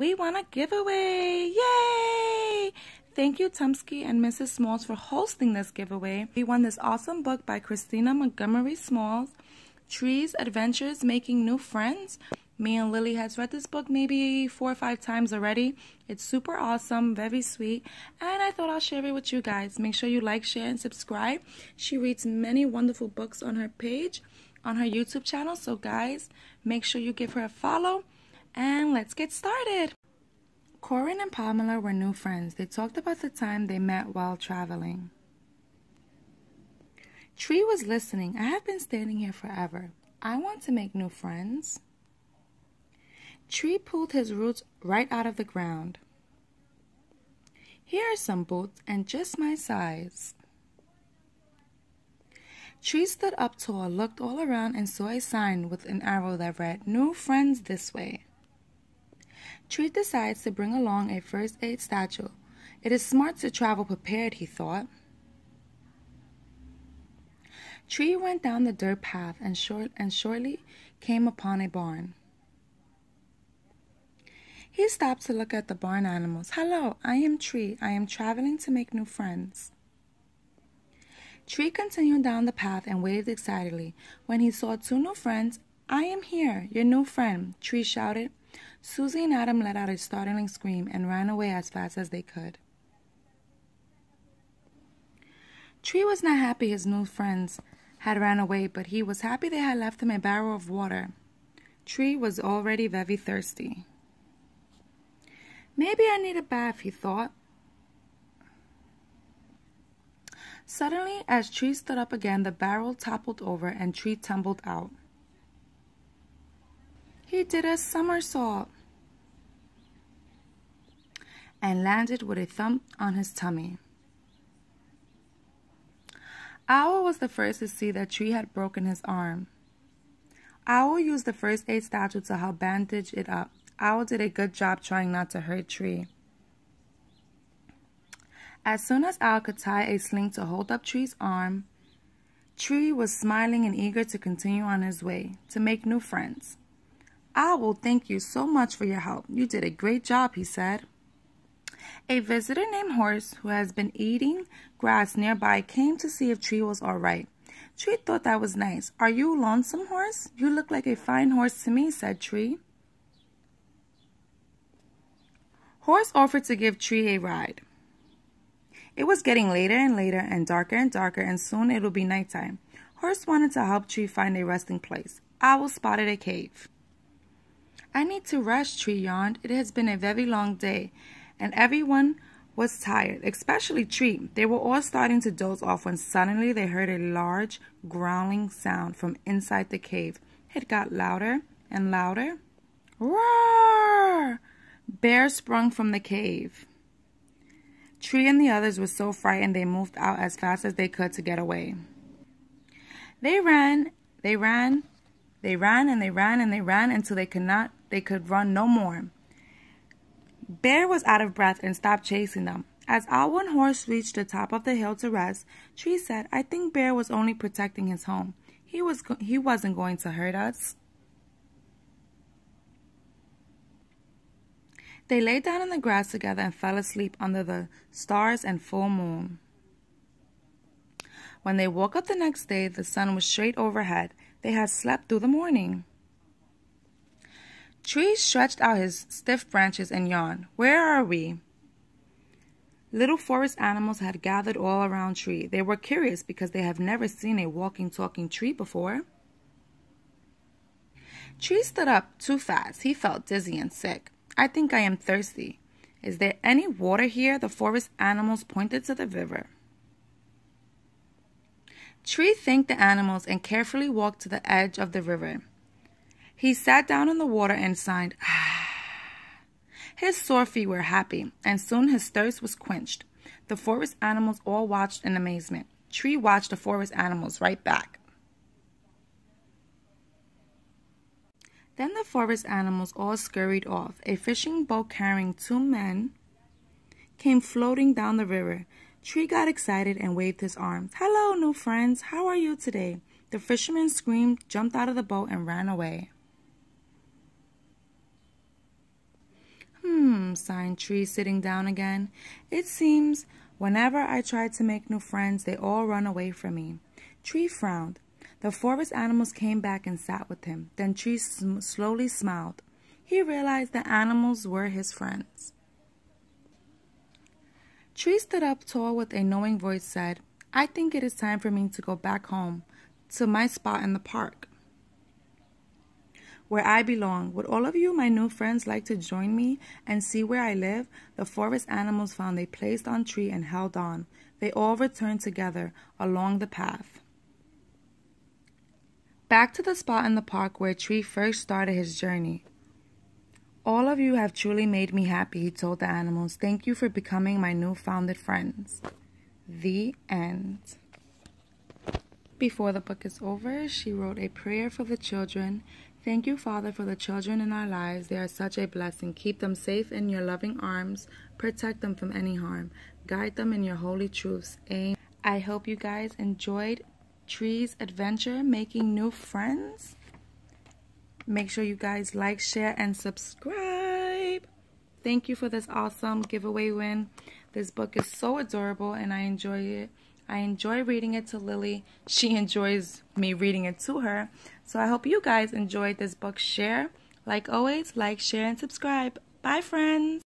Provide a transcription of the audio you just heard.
we won a giveaway. Yay! Thank you, Tumpsky and Mrs. Smalls, for hosting this giveaway. We won this awesome book by Christina Montgomery Smalls, Trees Adventures Making New Friends. Me and Lily has read this book maybe four or five times already. It's super awesome, very sweet, and I thought I'll share it with you guys. Make sure you like, share, and subscribe. She reads many wonderful books on her page, on her YouTube channel. So, guys, make sure you give her a follow, and let's get started. Corin and Pamela were new friends. They talked about the time they met while traveling. Tree was listening. I have been standing here forever. I want to make new friends. Tree pulled his roots right out of the ground. Here are some boots and just my size. Tree stood up tall, looked all around, and saw a sign with an arrow that read, New Friends This Way. Tree decides to bring along a first aid satchel. It is smart to travel prepared, he thought. Tree went down the dirt path and, short, and shortly came upon a barn. He stopped to look at the barn animals. Hello, I am Tree. I am traveling to make new friends. Tree continued down the path and waved excitedly. When he saw two new friends, I am here, your new friend, Tree shouted. Susie and Adam let out a startling scream and ran away as fast as they could. Tree was not happy his new friends had ran away, but he was happy they had left him a barrel of water. Tree was already very thirsty. Maybe I need a bath, he thought. Suddenly, as Tree stood up again, the barrel toppled over and Tree tumbled out. He did a somersault and landed with a thump on his tummy. Owl was the first to see that Tree had broken his arm. Owl used the first aid statue to help bandage it up. Owl did a good job trying not to hurt Tree. As soon as Owl could tie a sling to hold up Tree's arm, Tree was smiling and eager to continue on his way to make new friends. Owl, thank you so much for your help. You did a great job, he said. A visitor named Horse, who has been eating grass nearby, came to see if Tree was all right. Tree thought that was nice. Are you lonesome, Horse? You look like a fine horse to me, said Tree. Horse offered to give Tree a ride. It was getting later and later and darker and darker, and soon it would be nighttime. Horse wanted to help Tree find a resting place. Owl spotted a cave. I need to rest, Tree yawned. It has been a very long day, and everyone was tired, especially Tree. They were all starting to doze off when suddenly they heard a large growling sound from inside the cave. It got louder and louder. Roar! Bear sprung from the cave. Tree and the others were so frightened they moved out as fast as they could to get away. They ran, they ran, they ran and they ran and they ran until they could not they could run no more. Bear was out of breath and stopped chasing them. As Owl and Horse reached the top of the hill to rest, Tree said, I think Bear was only protecting his home. He, was he wasn't going to hurt us. They lay down in the grass together and fell asleep under the stars and full moon. When they woke up the next day, the sun was straight overhead. They had slept through the morning. Tree stretched out his stiff branches and yawned. Where are we? Little forest animals had gathered all around Tree. They were curious because they have never seen a walking, talking tree before. Tree stood up too fast. He felt dizzy and sick. I think I am thirsty. Is there any water here? The forest animals pointed to the river. Tree thanked the animals and carefully walked to the edge of the river. He sat down in the water and sighed. his sore feet were happy, and soon his thirst was quenched. The forest animals all watched in amazement. Tree watched the forest animals right back. Then the forest animals all scurried off. A fishing boat carrying two men came floating down the river. Tree got excited and waved his arms. Hello, new friends. How are you today? The fisherman screamed, jumped out of the boat, and ran away. Hmm, sighed Tree sitting down again. It seems whenever I try to make new friends, they all run away from me. Tree frowned. The forest animals came back and sat with him. Then Tree sm slowly smiled. He realized the animals were his friends. Tree stood up tall with a knowing voice said, I think it is time for me to go back home, to my spot in the park, where I belong. Would all of you, my new friends, like to join me and see where I live? The forest animals found a place on tree and held on. They all returned together along the path. Back to the spot in the park where Tree first started his journey. All of you have truly made me happy, he told the animals. Thank you for becoming my new founded friends. The end. Before the book is over, she wrote a prayer for the children. Thank you, Father, for the children in our lives. They are such a blessing. Keep them safe in your loving arms. Protect them from any harm. Guide them in your holy truths. Amen. I hope you guys enjoyed Tree's adventure making new friends. Make sure you guys like, share, and subscribe. Thank you for this awesome giveaway win. This book is so adorable and I enjoy it. I enjoy reading it to Lily. She enjoys me reading it to her. So I hope you guys enjoyed this book. Share. Like always, like, share, and subscribe. Bye, friends.